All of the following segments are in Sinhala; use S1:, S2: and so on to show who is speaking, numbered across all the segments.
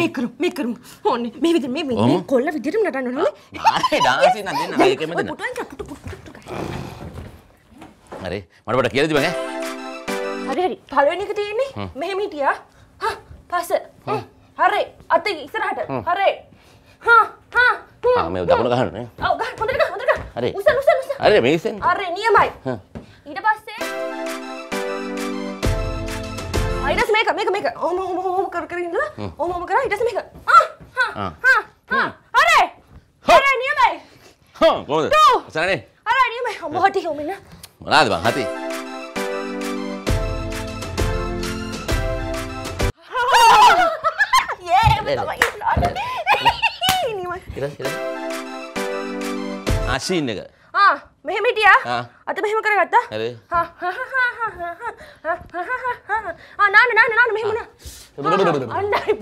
S1: මේ කරමු මේ කරමු ඕනේ. මේ විදිහට මේ? මේ කොල්ල විදිහටම නටන්න ඕනේ
S2: ආයේ ඩාන්සින් නම් දෙන්න. ආයේ එකෙම දෙන්න. හරි. මට පොඩ්ඩක් කියලා දිබන් ඈ.
S1: හරි හරි. පළවෙනි එක තියෙන්නේ. මෙහෙම හිටියා. හා පස්ස. හරි. අත ඉස්සරහට. හරි. හා හා.
S2: ආ මේ දකුණ ගහන්න නේ.
S1: ඔව් ගහ. හොඳට ගහ හොඳට ගහ.
S2: හරි.
S1: උස්සන උස්සන උස්සන
S2: හරි මේ ඉස්සෙන්.
S1: හරි නියමයි.
S2: හ්ම්.
S1: අයිඩස් මේක මේක මේක ඔහොම ඔහොම ඔහොම කර කර ඉඳලා ඔහොම ඔහොම කරා ඊට පස්සේ මේක ආ හා
S2: ආ.
S1: හා හා හරි හරි නියමයි
S2: හා කොහොමද?
S1: ටූ.
S2: සරනේ.
S1: හරි නියමයි ඔබ හටි ඔමින
S2: මොනවාද බං හති?
S1: යේ
S2: නේද?
S1: තමයි නියමයි
S2: ඉර ඉර. ආ සීන් එක.
S1: ආ මෙහෙම හිටියා. අත මෙහෙම කරගත්තා. ආ නාන නාන නාන මෙහෙම නා අන්නයි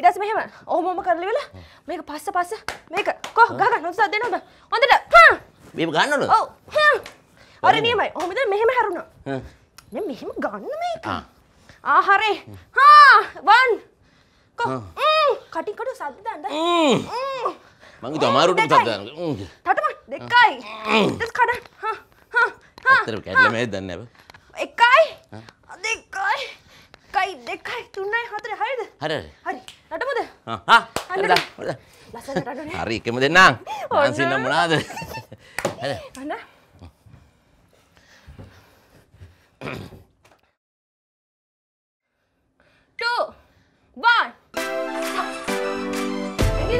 S1: ඉඩස් මෙහෙම ඔහොමම කරලි වෙලා මේක පස්ස පස්ස මේක කො ගග නොසත් දෙනවද හොඳට හා
S2: බීම ගන්න ඕනද?
S1: ඔව් අර නියමයි ඔහොම ඉතින් මෙහෙම හැරුණා මෙහෙම ගන්න මේක
S2: ආ.
S1: ආ හරි හා වන් කො
S2: ආ.
S1: ම් කටින් කොට සද්ද දාන්න
S2: ම්ම්.
S1: ම්
S2: මං හිතුවා අමාරුවට
S1: දෙකයි.
S2: පුතත් දාන්න. ම්ම්.
S1: තටම දෙකයි. දෙස් කඩන් හා හා හා
S2: ඇත්තටම කැඩලා මේ දන්නේ නැහැ.
S1: එකයි. දෙකයි. කයි දෙකයි. තුනයි හතරයි. හරිද?
S2: හරි හරි.
S1: නටමුද
S2: හරි එකම දෙන්නම්. ඩාන්සින් නම් මොනවාද?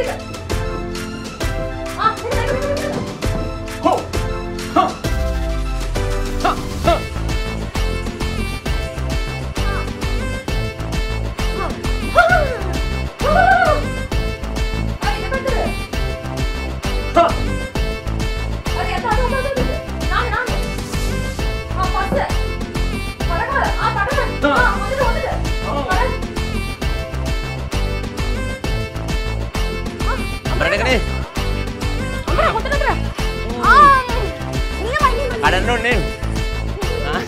S2: る අම්බරට එකනේ. කඩන්න ඕනේ. ආ.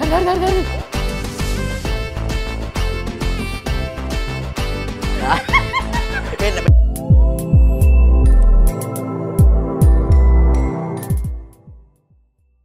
S1: හරි හරි හරි